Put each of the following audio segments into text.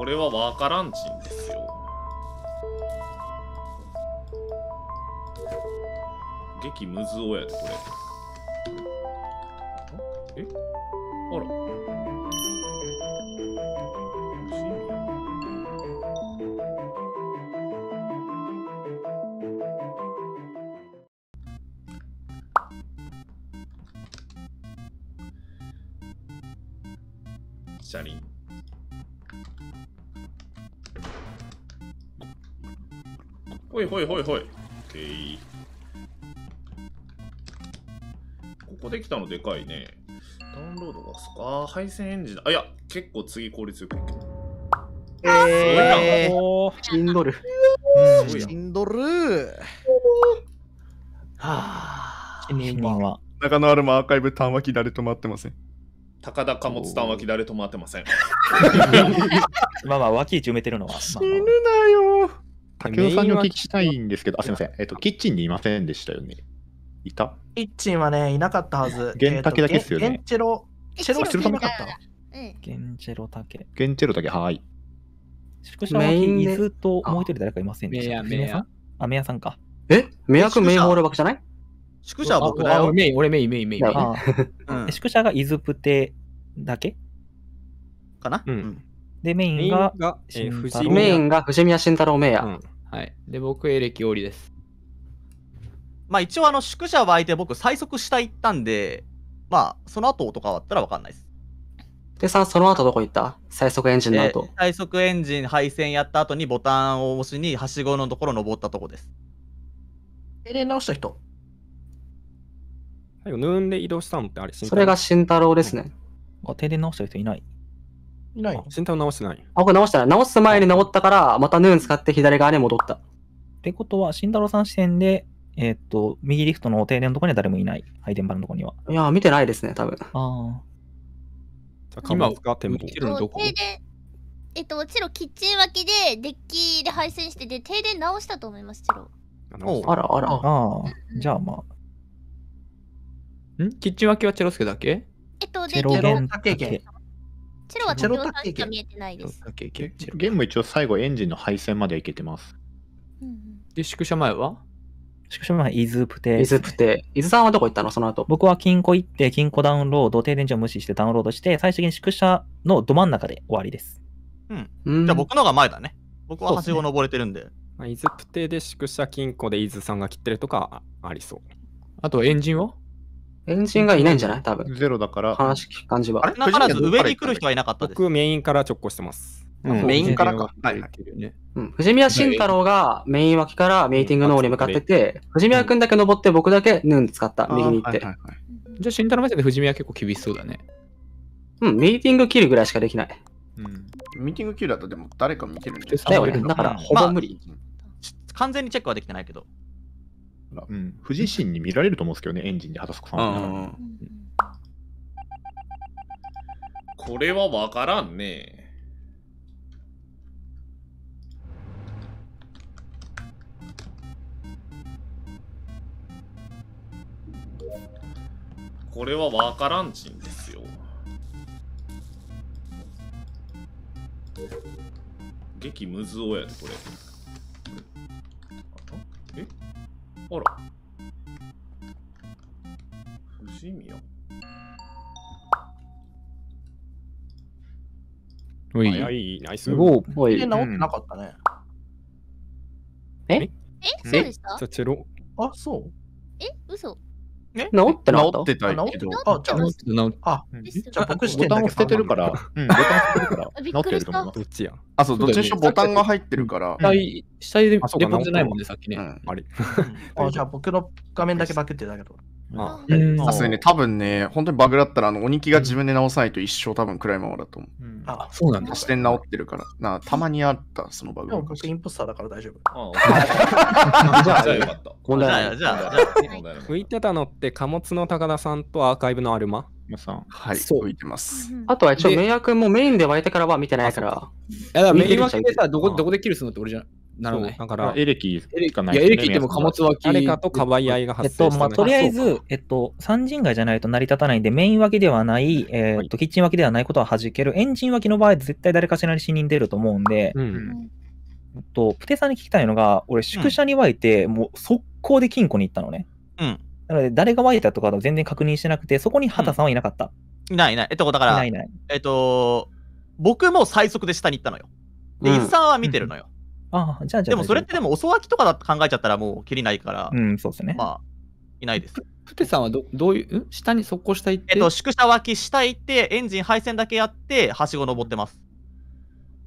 これはわからんちんですよ。激ムズオやで、これ。え？あら。不思議や車輪。ほいほいほいほい。オッケー。ここできたのでかいね。ダウンロードがすか。あー配線エンジンだ。あ、いや、結構次効率よくいける。えー、おーシンドル。すごいやんシンドルー。はあ。新人は。中野アルマアーカイブ単話機誰止まってません？高田貨物単脇誰とも当てません。まあまあ、脇位置埋めてるのは。まあまあなよ。竹雄さんにお聞きしたいんですけど、あ、すみません。えっと、キッチンにいませんでしたよね。いた？キッチンはね、いなかったはず。ゲンタケだけっすよねゲンチェロ、チェロあチェロさんいなかった。うん。ゲンチェロタケ。ゲンチェロだけ、はーい。宿舎脇、メインで伊豆ともう一人誰かいませんでした？メイヤメイヤさんあ、メイヤさんか。え？メア君メインホーじゃない？宿舎は僕だよ。メイン、俺メイン、メイン、メイ。宿舎が伊豆プテだけ？かな？うんで、メメインが、が、えー、慎太郎藤メインが藤宮慎太郎メイヤ。うん。はい。で、僕、エレキオリです。まあ一応あの宿舎は相手僕最速下行ったんで、まあその後とかはあったらわかんないです。でさん、その後どこ行った？最速エンジンの後で。最速エンジン配線やった後にボタンを押しにはしごのところ登ったとこです。停電直した人？最後、ヌーンで移動したのってあれ、それが慎太郎ですね。あ停電直した人いない。いないあ慎太郎直してない。あ、これ直したら、直す前に直ったから、またヌーン使って左側に戻った。ってことは、慎太郎さん視点で、えーっと、右リフトの停電のところには誰もいない。配電場のところには。いやー、見てないですね、多分。あじゃあ、貨物か店舗えっ。とるのどこ停電、えっと、チロキッチン脇でデッキで配線してて、停電直したと思います、チロ。あらあら。あ。ああ。じゃあまあ、ん？キッチン脇はチェロスケだけ？えっと、で、チェロチロゲンタケチロはチェロさんしか見えてないです。だけチェロゲーム一応最後エンジンの配線まで行けてます。うんうんで、宿舎前は？宿舎前、伊豆プテ。伊豆プテ。伊豆さんはどこ行ったの？その後。僕は金庫行って、金庫ダウンロード、停電所を無視してダウンロードして、最終的に宿舎のど真ん中で終わりです。うんじゃあ僕のが前だね。僕ははしご登れてるんで。まあ、伊豆プテで宿舎金庫で伊豆さんが切ってるとかあありそう。あと、エンジンは？エンジンがいないんじゃない？多分。ゼロだから、話聞く感じは。な必ず上に来る人はいなかったです。僕、メインから直行してます。うんメインからかはいはい。ねうん、藤宮慎太郎がメイン脇からミーティングの方に向かってて、藤宮くんだけ登って僕だけヌーン使った。右に行って。はいはいはいじゃあ、慎太郎目線で藤見は結構厳しそうだね。うん、ミーティング切るぐらいしかできない。うん。ミーティング級だとでも誰か見てるんでだよだから、ほぼ無理。完全にチェックはできてないけど。うん、富士新に見られると思うんですけどね、エンジンで畑坂さん。うんうんうんこれはわからんね。これはわからんちんですよ。激ムズオやで、これ。あら。藤宮おい。早い、ナイス。すごい。おい。停電、直ってなかったね。え、そうでした？じゃあ、チェロ。あ、そう？え、嘘え治ってなかっ治ってたけど、あ、じゃあ、なあ、うん。ですじゃあ僕視ボタンを捨ててるから、うん、ボタンを捨ててるから、あ びっ直ってると思います。どっちや？あ、そう、どっちにしろボタンが入ってるから、下に下にレあそうかポじゃないもんね、さっきね。うん。あれ。あじゃあ僕の画面だけバクってたけど。さすがにね、多分ね、本当にバグだったら、あの、鬼木が自分で直さないと一生多分暗いままだと思う。あ、そうなんだ。視点直ってるから。なたまにあった、そのバグでも僕インポスターだから大丈夫。ああ、じゃあ、じゃあよかった。問題ない。じゃあ、じゃあ、浮いてたのって貨物の高田さんとアーカイブのアルマ皆さん。はい、そう浮いてます。うんあとは一応、でメイヤ君もメインで湧いてからは見てないから、いやだからメイン見てる人分けでさ、どこあどこでキルするのって俺じゃならない。だから、エレキエレしかないいや、エレキっても貨物脇。誰かとかばい合いがえっと、まあ、とりあえず、えっと、三人街じゃないと成り立たないんで、メイン脇ではない、えーっと、キッチン脇ではないことは弾ける。エンジン脇の場合、絶対誰かしらに死人出ると思うんで、うん。えっと、プテさんに聞きたいのが、俺、宿舎に湧いて、もう速攻で金庫に行ったのね。うん。なので、誰が湧いたとかは全然確認してなくて、そこに畑さんはいなかった。いないいない。えっと、だから、いないいない。えっと、僕も最速で下に行ったのよ。で、うん伊豆さんは見てるのよ。ああ、じゃあ、じゃあ。でもそれってでも、遅脇とかだって考えちゃったらもう切りないから、うん、そうですね。まあ、いないです。プテさんはどどういう、ん下に速攻下行って、えっと、宿舎脇下行って、エンジン配線だけやって、はしご登ってます。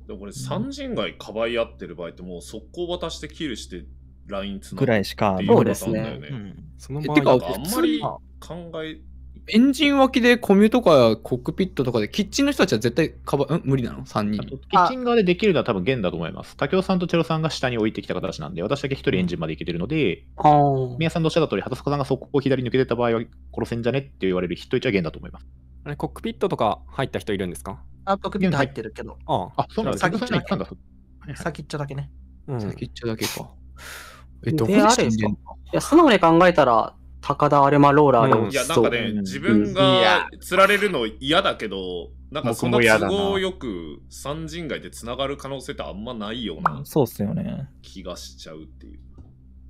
でもこれ、三人街かばい合ってる場合って、もう速攻渡してキルして、ラインつなぐらいしかそうですねうん。その場合なんかあんまり普考え、エンジン脇でコミュとかコックピットとかで、キッチンの人たちは絶対かば、ん？無理なの ?3 人。キッチン側でできるのは多分現だと思います。竹雄さんとチェロさんが下に置いてきた形なんで、私だけ一人エンジンまで行けてるので、宮さんのおっしゃった通り、畑坂さんがそこを左抜けてた場合は殺せんじゃねって言われる人一は現だと思います。あれコックピットとか入った人いるんですか？あ、コックピット入ってるけど、ああ。あ、そうなんだ。先竹雄さんに行ったんだ。先っちょだけね。うん。先っちょだけか。え、どこで死んでんの？いや、素直に考えたら、高田アルマローラーでうんいや。なんかね、うん自分いがや釣られるの嫌だけど、なんかそんな都合よく三人街で繋がる可能性ってあんまないようなそうっすよね。気がしちゃうっていう。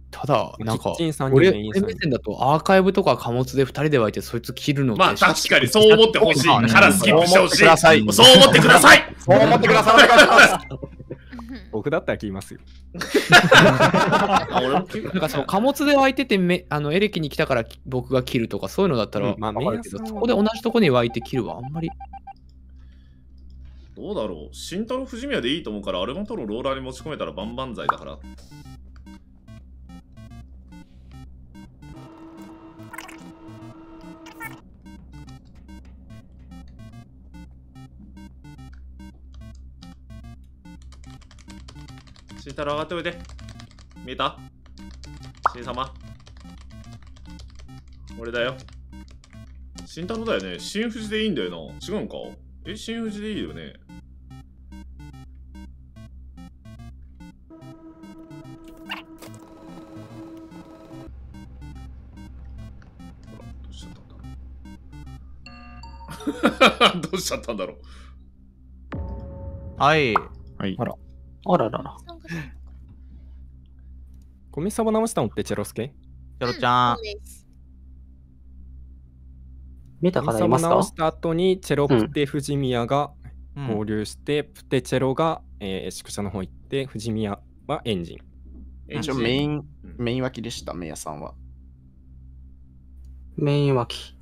ただ、なんか俺、俺目線だとアーカイブとか貨物で2人で湧いてそいつ切るのって。まあ確かにそう思ってほしいからスキップしてほしい。そう思ってくださいそう思ってください 僕だったら切りますよ。なんかその貨物で湧いててめあのエレキに来たから僕が切るとかそういうのだったらうんまあわかるけど、そこで同じとこに湧いて切るはあんまり。どうだろう慎太郎藤宮でいいと思うから、アルマトロローラーに持ち込めたらバンバン剤だから。慎太郎上がっておいで。見えた？慎様。俺だよ。慎太郎だよね。新富士でいいんだよな。違うんか？え、新富士でいいよね？ほら、どうしちゃったんだろう。どうしちゃったんだろう。はい。はい。あらあららら。ゴミサボ直したのってチェロスケ？チョロちゃん見た方いますか直した後にチェロプテ藤宮がうん合流して、プテチェロが、えー宿舎の方行って、藤宮はエンジン。一応メイン、メイン脇でした、メイヤさんは。メイン脇。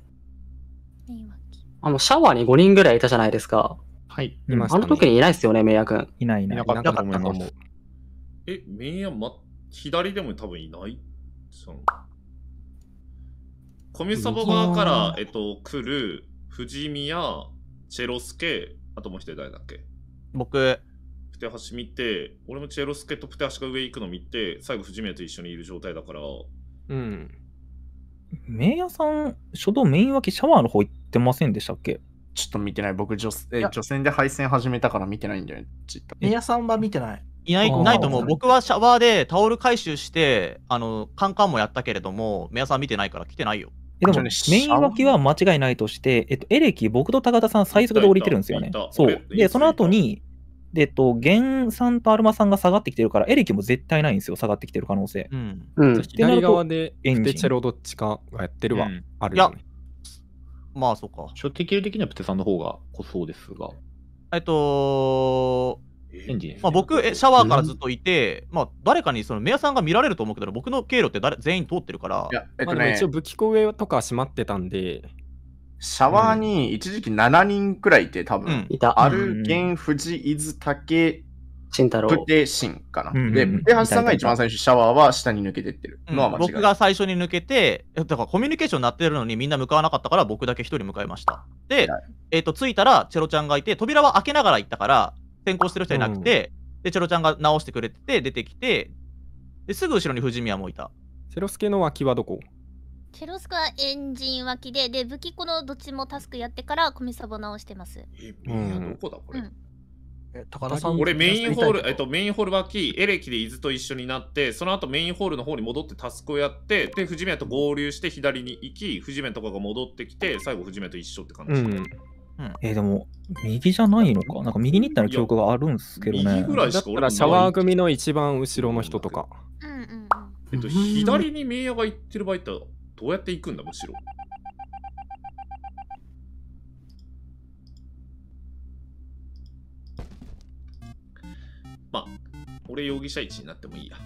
メイン脇あの、シャワーに5人ぐらいいたじゃないですか。はい。いましたねあの時にいないっすよね、メイヤ君。いないいない。いなかったと思いまいなかったす。え、メインや、ま、左でも多分いない？その。コミサボ側から、えっと、来る藤宮、チェロスケ、あともう一人誰だっけ？僕、プテハシ見て、俺もチェロスケとプテハシが上行くの見て、最後藤宮と一緒にいる状態だから、うん。メイヤさん、初動メイン脇シャワーの方行ってませんでしたっけ？ちょっと見てない。僕、女女性で配線始めたから見てないんだよね。ちっと。メイヤさんは見てない。いないないと思う。僕はシャワーでタオル回収して、あの、カンカンもやったけれども、メアさん見てないから来てないよ。えでも、メイン脇は間違いないとして、えっと、エレキ、僕と高田さん最速で降りてるんですよね。そう。俺で、その後に、で、えっと、ゲンさんとアルマさんが下がってきてるから、エレキも絶対ないんですよ、下がってきてる可能性。うん。うん。左側でエンジンチェロどっちかがやってるはあるよね。まあ、そうか。初手切る的にはプテさんの方が濃そうですが、えっと、エンジンねまあ、僕、えシャワーからずっといて、まあ、誰かにそのメアさんが見られると思うけど、僕の経路って誰全員通ってるからい、や、えっとね一応、武器庫上とか閉まってたんで、シャワーに一時期7人くらいいて、多分。うんいた。ある、ゲン、藤、伊豆、竹、慎太郎。プテ、シンかな。うんで、プテハシさんが一番最初、シャワーは下に抜けてってるうんのは間違いない。僕が最初に抜けて、えだからコミュニケーションになってるのにみんな向かわなかったから、僕だけ一人向かいました。で、えっ、と、着いたら、チェロちゃんがいて、扉は開けながら行ったから、先行してる人いなくて、で、チェロちゃんが直してくれてて、出てきて、ですぐ後ろに藤宮もいた。チェロスケの脇はどこ？チェロスカはエンジン脇で、で、武器庫のどっちもタスクやってからコミサボ直してます。え、メインやどこだこれ？うんえ高田さん俺メインホール、えっとと、メインホール脇、エレキで伊豆と一緒になって、その後メインホールの方に戻ってタスクをやって、で、藤宮と合流して左に行き、藤宮とかが戻ってきて、最後藤宮と一緒って感じ。うん。えーでも、右じゃないのか？なんか右に行ったの記憶があるんですけどね。右ぐらいだったしか俺もないらシャワー組の一番後ろの人とか。うんうんうん。えっと、左にメイヤが行ってる場合ってどうやって行くんだ、むしろ？まあ、俺容疑者1になってもいいや。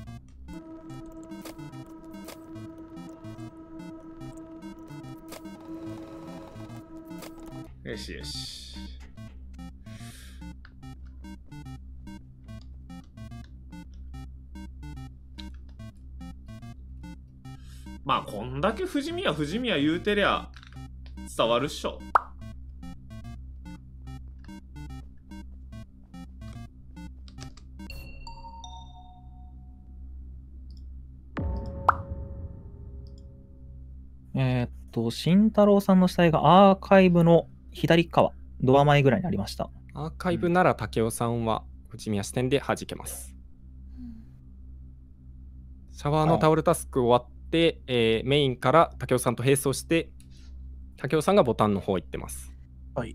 よしよし。まあ、こんだけ富士宮、富士宮言うてりゃ伝わるっしょ。えっと、慎太郎さんの死体がアーカイブの左側、ドア前ぐらいにありました。アーカイブなら竹雄さんは藤宮視点で弾けます。シャワーのタオルタスク終わって、えーメインから竹雄さんと並走して、竹雄さんがボタンの方行ってます。はい。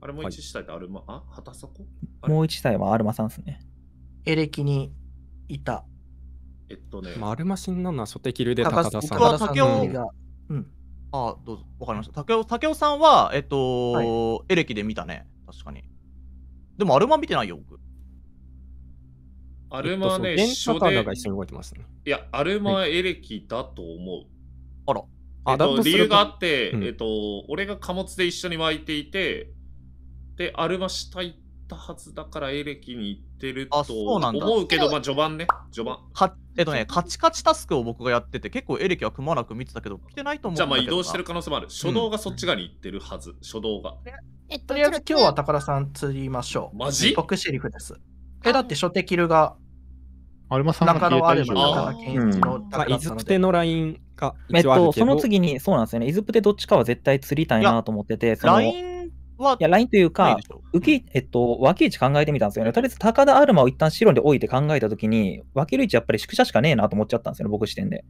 あれもう一下であるま、あ旗底もう一体はアルマさんですね。エレキにいた。えっとね、マルマシンなのは初手キルで高高田さん。僕は竹雄がうん。あどうぞ、わかりました。竹雄竹雄さんは、えっと、エレキで見たね。確かに。でも、アルマ見てないよ、僕。アルマはね、えっとが一緒に動いてましたね。いや、アルマはエレキだと思う。あら。えっと、理由があって、うんえっと、俺が貨物で一緒に湧いていて、で、アルマ下行ったはずだからエレキに行ってるあとそうなんだ思うけど、まあ序盤ね、序盤。かえっとね、カチカチタスクを僕がやってて、結構エレキはくまなく見てたけど、来てないと思うんじゃあまあだけどな移動してる可能性もある。初動がそっち側に行ってるはず、初動が。えっと、とりあえず今日は高田さん釣りましょう。マジ？僕シェリフです。え、だって初手キルがアルマさんが中野アルマ、中野健一のまあ、イ高田さんので。ズプテのラインがえっと、一応あるけど、その次に、そうなんですよね。イズプテどっちかは絶対釣りたいなと思ってて、その、ラいインはや、ラインというか。受け、えっと、脇位置考えてみたんですよね。とりあえず、高田アルマを一旦白で置いて考えたときに、分ける位置やっぱり宿舎しかねえなと思っちゃったんですよね、僕視点で。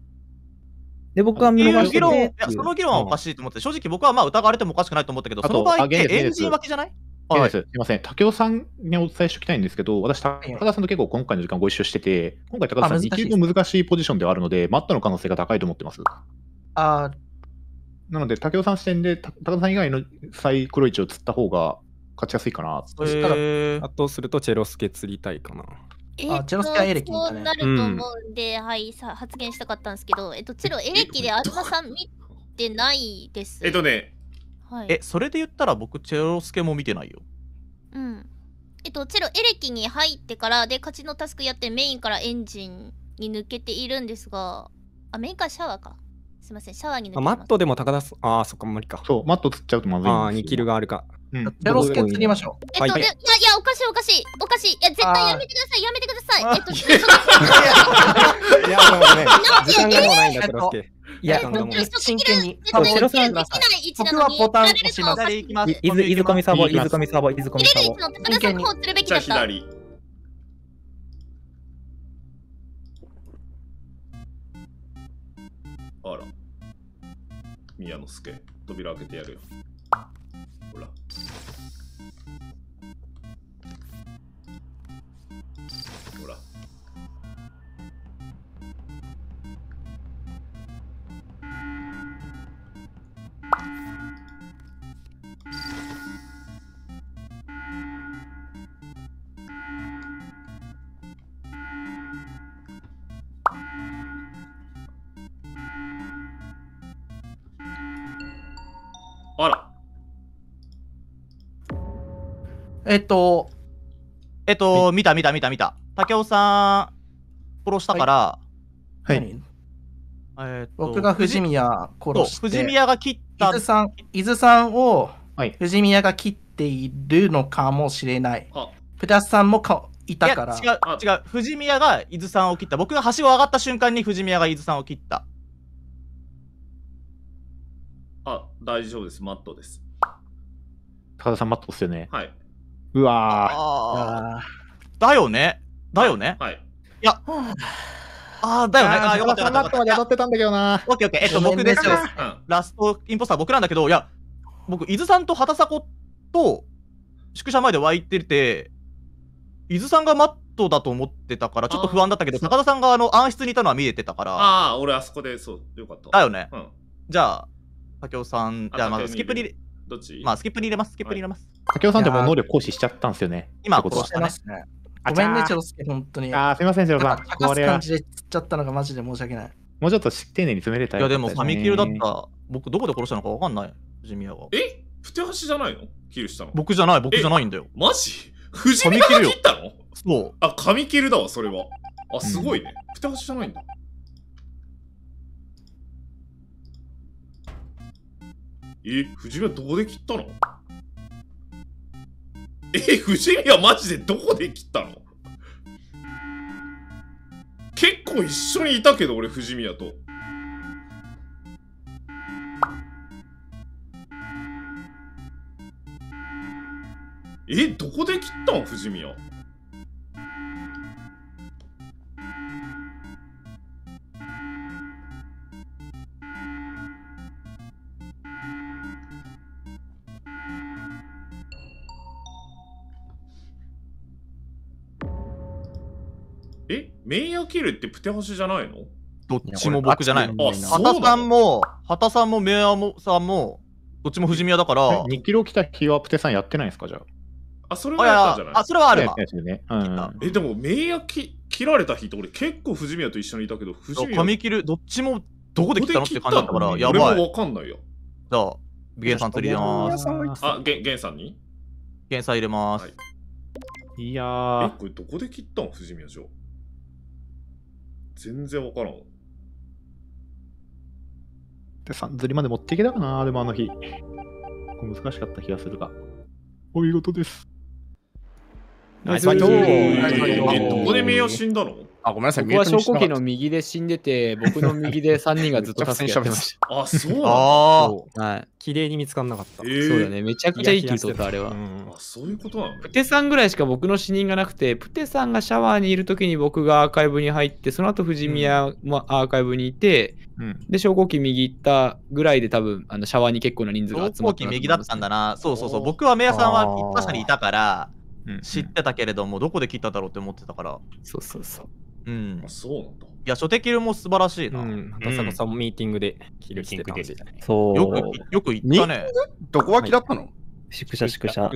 で、僕は見逃して議論、いてや、その議論はおかしいと思って、正直僕はまあ疑われてもおかしくないと思ったけど、その場合ってエンジン脇じゃない？はい。ですすいません、竹雄さんにお伝えしておきたいんですけど、私、高田さんと結構今回の時間ご一緒してて、今回高田さん、2あ難しいです級の難しいポジションではあるので、マットの可能性が高いと思ってます。あなので、竹雄さん視点で、た高田さん以外のサイクロ位置を釣った方が勝ちやすいかな。そしたらえーあとするとチェロスケ釣りたいかな。えっと、チェロスケはエレキみたいうなそなると思うんで、はい、さ発言したかったんですけど、えっと、チェロエレキでアルマさん見てないです。えっとね、はい、え、それで言ったら僕、チェロスケも見てないよ。うん。えっと、チェロエレキに入ってから、で、勝ちのタスクやってメインからエンジンに抜けているんですが、あ、メインからシャワーか。すいません、シャワーに抜けてます。あマットでも高田さん、ああ、そっか、無理か。そう、マット釣っちゃうとまずいんですよ。ああ、2キルがあるか。うんチェロスケ釣りましょう。えっと、はいでいやいや、おかしいおかしい、おかしい。いや、絶対やめてください、やめてください。あえっと、いや、でもね、時間がもうないんだ、チェロスケ。いや真剣に。ちょっとチェロさん僕はボタン押しますい左行きます。い伊豆伊豆上サボ、伊いきます豆上サボ、伊豆上入れる位サボ置。の高宮之助、扉開けてやるよ。えっと、えっと、見た見た見た見た。竹雄さん、殺したから、はい。何？えっと僕が藤宮殺そうして、藤宮が切った伊豆さん、伊豆さんをはい藤宮が切っているのかもしれない。あ、プラスさんもかいたから。いや違う違う藤宮が伊豆さんを切った僕が橋を上がった瞬間に藤宮が伊豆さんを切ったあ、大丈夫です。マットです。高田さんマットっすよね。はい。うわだよね。だよね。はい。いや、ああ、だよね。ああ、よかったよかった。マットまで当たってたんだけどな。オッケーオッケー。えっと、僕です。ラストインポスター僕なんだけど、いや、僕、伊豆さんと畑迫と宿舎前で湧いてて、伊豆さんがマットだと思ってたから、ちょっと不安だったけど、高田さんがあの暗室にいたのは見えてたから、ああ、俺あそこで、そう、よかった。だよね。うん。じゃあ、竹雄さん、じゃあ、まずあスキップに入れ、どっち？まあ、スキップに入れます、スキップに入れます。竹雄さんってもう能力行使しちゃったんですよね。今ってことは殺したね。ますね。ごめんね、チェロスケ、本当に。あーすいません、セロさん。高これ感じで釣っちゃったのがマジで申し訳ない。もうちょっと丁寧に詰めれたいや、でも、フ紙切るだった。僕、どこで殺したのかわかんない。藤宮が。え？プテハシじゃないの？キルしたの。僕じゃない、僕じゃないんだよ。マジ？藤宮が切ったの？そう。あ、紙切るだわ、それは。あ、すごいね。プテハシじゃないんだ。え、藤宮どこで切ったの？え、藤宮マジでどこで切ったの？結構一緒にいたけど、俺、藤宮と。え、どこで切ったの藤宮？え、メイヤーキルってプテハシじゃないの？どっちも僕じゃないの。あ、畑さんのも、畑さんも、メアもさんも、どっちも藤宮だから、2キロ来た日はプテさんやってないんですか、じゃあ。あ、それはやったんじゃない？あ、それはあるわね。うん。え、でも、メイヤーき切られた日って俺結構藤宮と一緒にいたけど、藤宮髪切る、どっちもどこで切ったの？って感じだったから、や俺ばい。もわかんないよ。じゃあ、ゲンさん釣り入れます。あ、ゲンゲンさんにゲンさん入れます。はいいやえ、ー、これどこで切ったの藤宮城。全然わからん。でさん釣りまで持っていけたかな、でもあの日。難しかった気がするが。お見事です。ナイスファイトえ、どこでメイヤー死んだの？あ、ごめんなさい、僕はミュートに証拠機の右で死んでて、僕の右で3人がずっと助けてまし あ、そうな。はい。綺麗に見つかんなかった。えーそうだね。めちゃくちゃいいキル取った、あれはう。んあ、そういうことなのプテさんぐらいしか僕の死人がなくて、プテさんがシャワーにいるときに僕がアーカイブに入って、その後藤宮もアーカイブにいて、うん。で、証拠機右行ったぐらいで多分、あのシャワーに結構な人数が集まったなと思います右だったんだな。そうそうそう。僕はメアさんは一箇所にいたから、うん知ってたけれども、どこで切っただろうって思ってたから。そうそうそう。うんあ、。そうなんだ。いや、初手キルも素晴らしいな。うん。畑迫さんもミーティングでキルしてたんで。そう。よく、よく言ったね。どこ脇だったの？宿舎宿舎。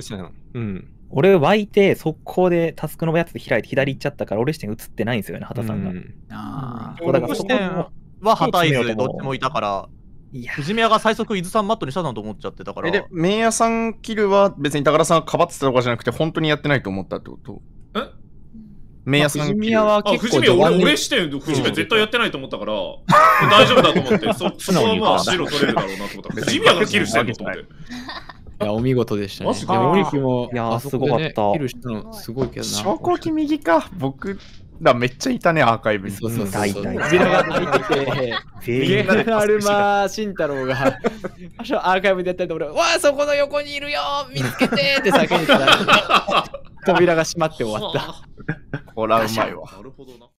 うん。俺湧いて、速攻でタスクのやつで開いて左行っちゃったから、俺視点映ってないんですよね、畑さんが。うんあそうだから僕視点は旗伊豆どっちもいたから、いや、藤宮が最速伊豆さんマットにしたのと思っちゃってたから。え、で、メイヤーさんキルは別に高田さんがかばってたとかじゃなくて、本当にやってないと思ったってこと？えメイヤーさん。藤宮はあ、結構藤宮、俺、序盤に俺視点、藤宮絶対やってないと思ったから、大丈夫だと思って、そ そこはまあ、白取れるだろうなと思ったら、藤宮がキルしてんのと思って。いや、お見事でしたね。マジかいや、すごかったキルしたのすごいけどな。証拠機右か。僕らめっちゃいたね、アーカイブに。そうそうそう扉が開いてて、ゲーアルマ慎太郎が、あそうアーカイブでやったりと俺、わあ、そこの横にいるよ見つけてって叫んでたら、扉が閉まって終わった。た。これはうまいわ。なるほどな。